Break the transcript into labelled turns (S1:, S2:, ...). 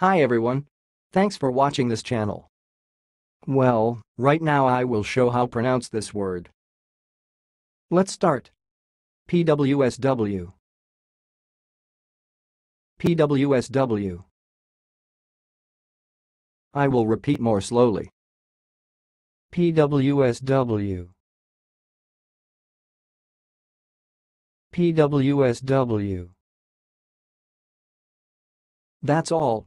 S1: Hi everyone. Thanks for watching this channel. Well, right now I will show how pronounce this word. Let's start. PWSW PWSW I will repeat more slowly. PWSW PWSW That's all,